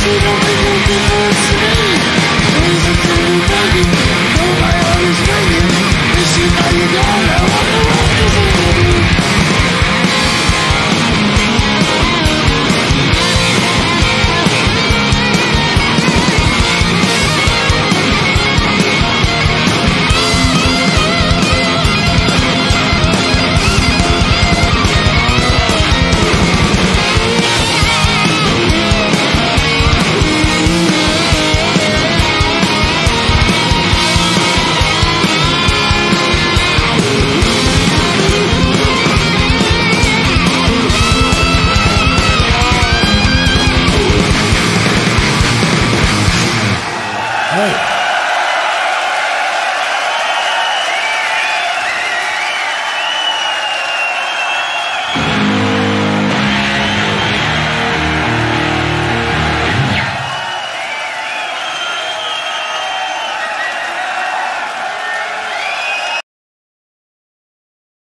Cause you. don't believe in me Please don't me